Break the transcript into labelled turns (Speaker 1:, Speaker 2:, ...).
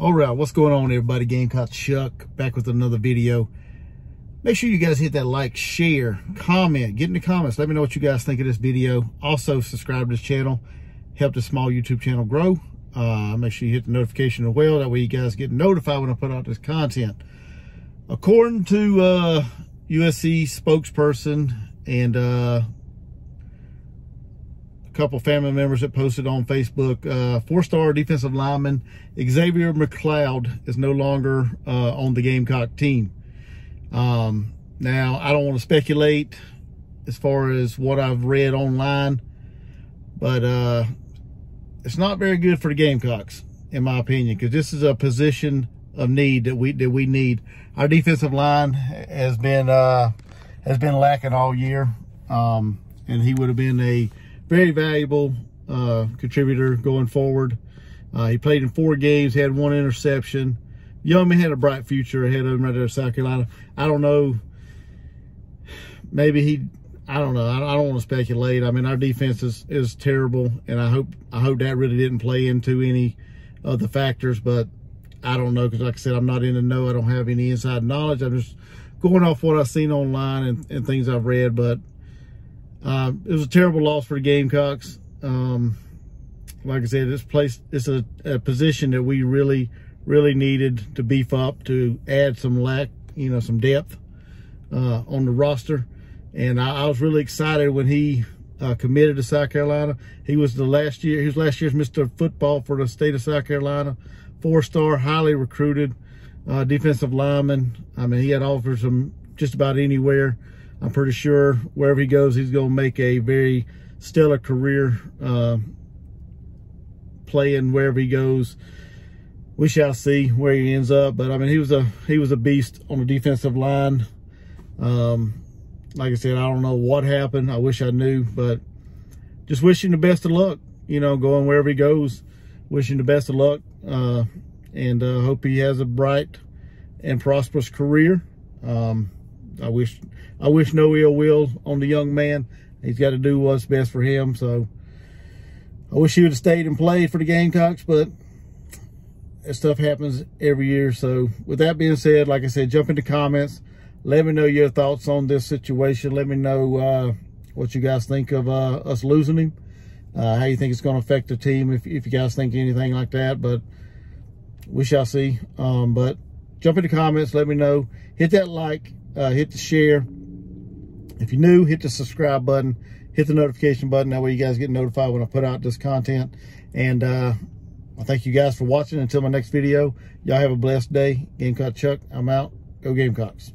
Speaker 1: All right, what's going on everybody? Gamecock Chuck back with another video. Make sure you guys hit that like, share, comment, get in the comments. Let me know what you guys think of this video. Also, subscribe to this channel. Help the small YouTube channel grow. Uh, make sure you hit the notification as well. That way you guys get notified when I put out this content. According to uh, USC spokesperson and uh, couple family members that posted on Facebook, uh, four-star defensive lineman Xzavier McLeod is no longer uh, on the Gamecock team. Um, now, I don't want to speculate as far as what I've read online, but uh, it's not very good for the Gamecocks, in my opinion, because this is a position of need that we that we need. Our defensive line has been uh, has been lacking all year, um, and he would have been a very valuable uh, contributor going forward. Uh, he played in four games, had one interception. Young man had a bright future ahead of him right there at South Carolina. I don't know. Maybe he, I don't know. I don't want to speculate. I mean, our defense is, is terrible, and I hope I hope that really didn't play into any of the factors, but I don't know because, like I said, I'm not in the know. I don't have any inside knowledge. I'm just going off what I've seen online and, and things I've read, but uh, it was a terrible loss for the Gamecocks. Um, like I said, this place is a, a, position that we really, really needed to beef up to add some lack, you know, some depth uh, on the roster. And I, I, was really excited when he uh, committed to South Carolina. He was the last year, he was last year's Mr. Football for the state of South Carolina. Four-star, highly recruited uh, defensive lineman. I mean, he had offers from just about anywhere. I'm pretty sure wherever he goes, he's going to make a very stellar career uh, playing wherever he goes. We shall see where he ends up, but I mean, he was a he was a beast on the defensive line. Um, like I said, I don't know what happened. I wish I knew, but just wishing the best of luck. You know, going wherever he goes, wishing the best of luck, uh, and uh, hope he has a bright and prosperous career. Um, I wish I wish no ill will on the young man. He's got to do what's best for him. So I wish he would have stayed and played for the Gamecocks, but that stuff happens every year. So with that being said, like I said, jump into comments. Let me know your thoughts on this situation. Let me know uh, what you guys think of uh, us losing him. Uh, how you think it's going to affect the team if, if you guys think anything like that. But we shall see. Um, but jump into comments. Let me know. Hit that like. Uh, hit the share. If you're new, hit the subscribe button, hit the notification button. That way you guys get notified when I put out this content. And uh, I thank you guys for watching. Until my next video, y'all have a blessed day. Gamecock Chuck, I'm out. Go Gamecocks.